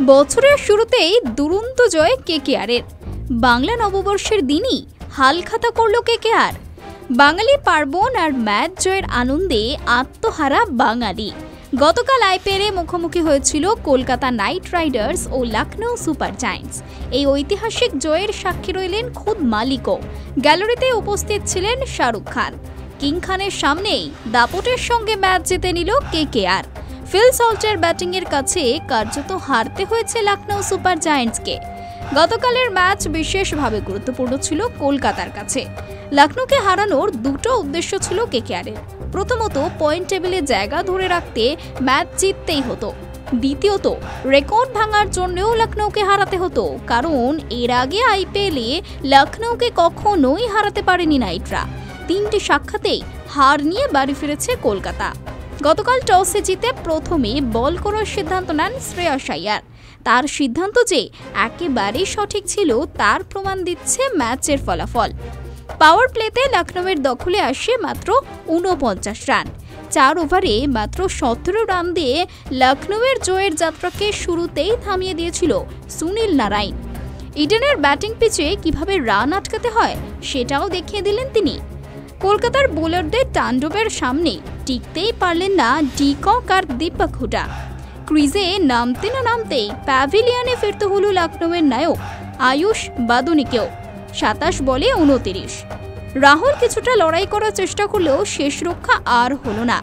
বছরের শুরুতেই দুরন্ত জয় কেকেআরের। বাংলা নববর্ষের দিনই হালখাতা করল কেকেআর। বাঙালি পার্বণ আর ম্যাচ জয়ের আনন্দে আত্মহারা বাঙালি। গতকাল আইপিএলে মুখোমুখি হয়েছিল কলকাতা নাইট রাইডার্স ও লখনৌ সুপার জায়ান্টস। এই ঐতিহাসিক জয়ের সাক্ষী রইলেন খুদ মালিকও। গ্যালারিতে উপস্থিত ছিলেন শাহরুখ খান। কিং খানের সামনেই দাপটের সঙ্গে ম্যাচ জিতে নিল কেকেআর। ফিল সল্টের ব্যাটিংয়ের কাছে কার্যত হারতে হয়েছে লখনৌ সুপার জায়েন্টসকে। গতকালের ম্যাচ বিশেষভাবে গুরুত্বপূর্ণ ছিল কলকাতার কাছে। লখনৌকে হারানোর দুটো উদ্দেশ্য ছিল কেকেআরের। প্রথমত, পয়েন্ট টেবিলে জায়গা ধরে রাখতে ম্যাচ জিততেই হতো। দ্বিতীয়ত, রেকর্ড ভাঙার জন্যও লখনৌকে হারাতে হতো। কারণ, এর আগে আইপিএলে লখনৌকে কখনোই হারাতে পারেনি নাইটরা। তিনটি সাক্ষাতেই হার নিয়ে বাড়ি ফিরেছে কলকাতা। গতকাল টসে জিতে প্রথমে বল করার সিদ্ধান্ত নেন শ্রেয়াস আয়ার তার সিদ্ধান্ত যে একেবারেই সঠিক ছিল, তার প্রমাণ দিচ্ছে ম্যাচের ফলাফল। পাওয়ার প্লেতে লখনৌয়ের দখলে আসে মাত্র ঊনপঞ্চাশ রান। চার ওভারে মাত্র সতেরো রান দিয়ে লখনৌয়ের জয়ের যাত্রাকে শুরুতেই থামিয়ে দিয়েছিল সুনীল নারায়ণ। ইডেনের ব্যাটিং পিচে কীভাবে রান আটকাতে হয়, সেটাও দেখিয়ে দিলেন তিনি। কলকাতার বোলারদের তাণ্ডবের সামনে টিকতেই পারলেন না ডিকক আর দীপক হুডা। ক্রিজে নামতে না নামতেই প্যাভিলিয়নে ফিরতে হলো লখনৌয়ের নায়ক আয়ুষ বাদুনিকেও। সাতাশ বলে উনতিরিশ রাহুল কিছুটা লড়াই করার চেষ্টা করলেও শেষ রক্ষা আর হলো না।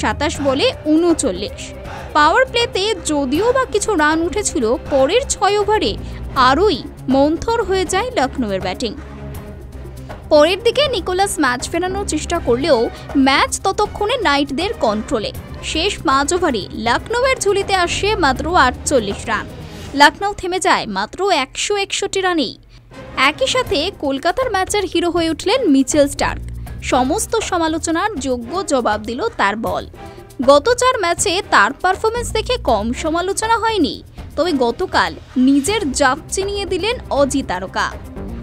সাতাশ বলে উনচল্লিশ পাওয়ার প্লেতে যদিও বা কিছু রান উঠেছিল, পরের ছয় ওভারে আরই মন্থর হয়ে যায় লখনৌয়ের ব্যাটিং। পরের দিকে নিকোলাস ম্যাচ ফেরানোর চেষ্টা করলেও ম্যাচ ততক্ষণে নাইটদের কন্ট্রোলে। শেষ পাঁচ ওভারে লখনৌয়ের ঝুলিতে আসে মাত্র আটচল্লিশ রান। লখনৌ থেমে যায় মাত্র একশো একষট্টি রানেই। একই সাথে কলকাতার ম্যাচের হিরো হয়ে উঠলেন মিচেল স্টার্ক। সমস্ত সমালোচনার যোগ্য জবাব দিল তার বল। গত চার ম্যাচে তার পারফরমেন্স দেখে কম সমালোচনা হয়নি, তবে গতকাল নিজের জাপ চিনিয়ে দিলেন অজি তারকা।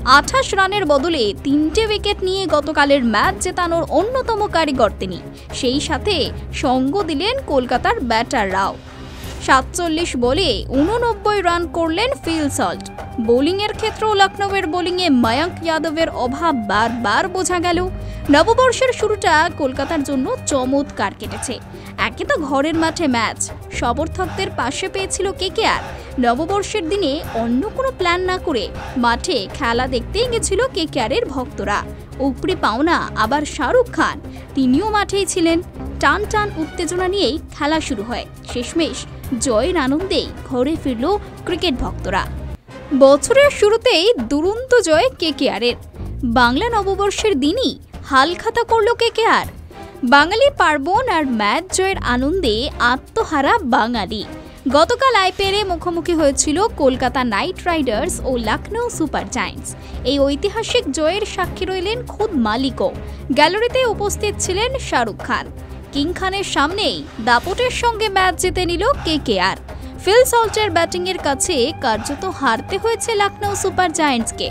আঠাশ রানের বদলে তিনটে উইকেট নিয়ে গতকালের ম্যাচ জেতানোর অন্যতম কারিগর তিনি। সেই সাথে সঙ্গ দিলেন কলকাতার ব্যাটাররাও সাতচল্লিশ বলে উননব্বই রান করলেন ফিল সল্ট। বোলিংয়ের ক্ষেত্রেও লখনৌয়ের বোলিংয়ে মায়াঙ্ক যাদবের অভাব বারবার বোঝা গেল। নববর্ষের শুরুটা কলকাতার জন্য চমৎকার কেটেছে। একে তো ঘরের মাঠে ম্যাচ। সমর্থকদের পাশে পেয়েছিল কেকেআর। নববর্ষের দিনে অন্য কোনো প্ল্যান না করে মাঠে খেলা দেখতেই গেছিল কেকেআরের ভক্তরা। উপরি পাওনা আবার শাহরুখ খান। তিনিও মাঠেই ছিলেন। টান টান উত্তেজনা নিয়েই খেলা শুরু হয়। শেষমেশ জয়ের আনন্দেই ঘরে ফিরল ক্রিকেট ভক্তরা। বছরের শুরুতেই দুরন্ত জয় কেকেআরের। বাংলা নববর্ষের দিনই হালখাতা করল কেকেআর বাঙালি পার্বণ আর ম্যাচ জয়ের আনন্দে আত্মহারা বাঙালি। গতকাল আইপিএলে মুখোমুখি হয়েছিল কলকাতা নাইট রাইডার্স ও লখনৌ সুপার জায়ান্টস। এই ঐতিহাসিক জয়ের সাক্ষী রইলেন খুদ মালিকও। গ্যালারিতে উপস্থিত ছিলেন শাহরুখ খান। কিং খানের সামনেই দাপটের সঙ্গে ম্যাচ জিতে নিল কেকেআর ফিল সল্টের ব্যাটিংয়ের কাছে কার্যত হারতে হয়েছে লখনৌ সুপার জায়ান্টসকে।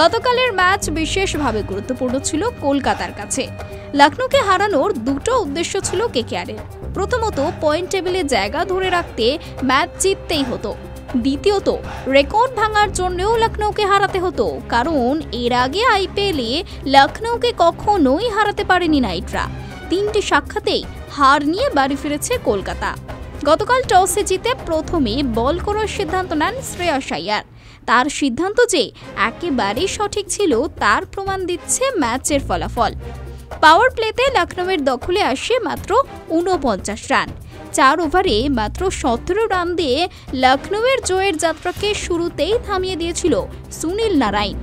গতকালের ম্যাচ বিশেষভাবে গুরুত্বপূর্ণ ছিল কলকাতার কাছে। লখনৌকে হারানোর দুটো উদ্দেশ্য ছিল কেকেআরের। প্রথমত, পয়েন্ট টেবিলে জায়গা ধরে রাখতে ম্যাচ জিততেই হতো। দ্বিতীয়ত, রেকর্ড ভাঙার জন্যও লখনৌকে হারাতে হতো, কারণ এর আগে আইপিএলে লখনৌকে কখনোই হারাতে পারেনি নাইটরা। তিনটি সাক্ষাতেই হার নিয়ে বাড়ি ফিরেছে কলকাতা। গতকাল টসে জিতে প্রথমে বল করার সিদ্ধান্ত নেন শ্রেয়াস আয়ার তার সিদ্ধান্ত যে একেবারেই সঠিক ছিল, তার প্রমাণ দিচ্ছে ম্যাচের ফলাফল। পাওয়ার প্লেতে লখনৌয়ের দখলে আসে মাত্র উনপঞ্চাশ রান। চার ওভারে মাত্র সতেরো রান দিয়ে লখনৌয়ের জয়ের যাত্রাকে শুরুতেই থামিয়ে দিয়েছিল সুনীল নারায়ণ।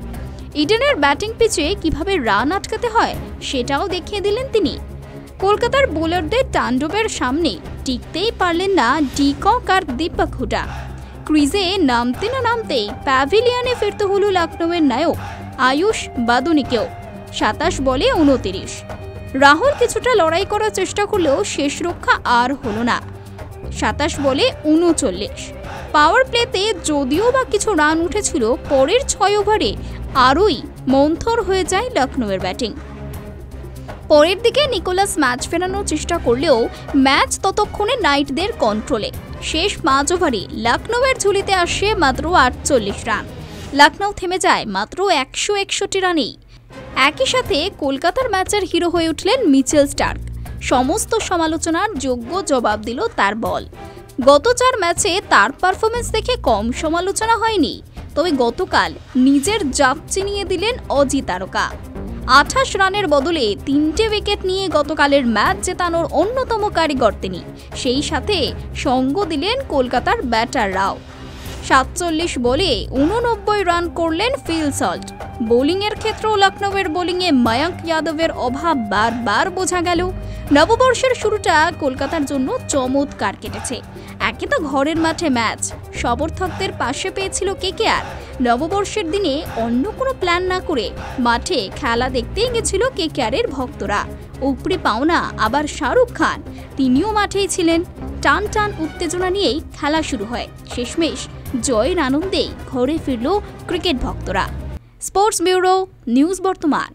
ইডেনের ব্যাটিং পিচে কীভাবে রান আটকাতে হয়, সেটাও দেখিয়ে দিলেন তিনি। কলকাতার বোলারদের তাণ্ডবের সামনে টিকতেই পারলেন না ডিকক আর দীপক হুডা। ক্রিজে নামতে না নামতেই প্যাভিলিয়নে ফিরতে হলো লখনৌয়ের নায়ক আয়ুষ বাদুনিকেও। সাতাশ বলে উনতিরিশ। রাহুল কিছুটা লড়াই করার চেষ্টা করলেও শেষ রক্ষা আর হলো না। সাতাশ বলে উনচল্লিশ। পাওয়ার প্লেতে যদিও বা কিছু রান উঠেছিল, পরের ছয় ওভারে আরই মন্থর হয়ে যায় লখনৌয়ের ব্যাটিং। পরের দিকে নিকোলাস ম্যাচ ফেরানোর চেষ্টা করলেও ম্যাচ ততক্ষণে নাইটদের কন্ট্রোলে শেষ পাঁচ ওভারে লখনৌয়ের ঝুলিতে আসে মাত্র আটচল্লিশ রান। লখনৌ থেমে যায় মাত্র একশো একষট্টি রানেই। একই সাথে কলকাতার ম্যাচের হিরো হয়ে উঠলেন মিচেল স্টার্ক। সমস্ত সমালোচনার যোগ্য জবাব দিল তার বল। গত চার ম্যাচে তার পারফরমেন্স দেখে কম সমালোচনা হয়নি, তবে গতকাল নিজের জাপ চিনিয়ে দিলেন অজি তারকা। আঠাশ রানের বদলে তিনটে উইকেট নিয়ে গতকালের ম্যাচ জেতানোর অন্যতম কারিগর তিনি। সেই সাথে সঙ্গ দিলেন কলকাতার ব্যাটাররাও সাতচল্লিশ বলে উননব্বই রান করলেন ফিল সল্ট। বোলিংয়ের ক্ষেত্রেও লখনৌয়ের বোলিংয়ে মায়াঙ্ক যাদবের অভাব বারবার বোঝা গেল। নববর্ষের শুরুটা কলকাতার জন্য চমৎকার কেটেছে। একে তো ঘরের মাঠে ম্যাচ। সমর্থকদের পাশে পেয়েছিল কেকেআর নববর্ষের দিনে অন্য কোনো প্ল্যান না করে মাঠে খেলা দেখতেই গেছিল কেকেআরের ভক্তরা। উপরি পাওনা আবার শাহরুখ খান। তিনিও মাঠেই ছিলেন। টান টান উত্তেজনা নিয়েই খেলা শুরু হয়। শেষমেশ জয়ের আনন্দেই ঘরে ফিরল ক্রিকেট ভক্তরা। স্পোর্টস ব্যুরো, নিউজ বর্তমান।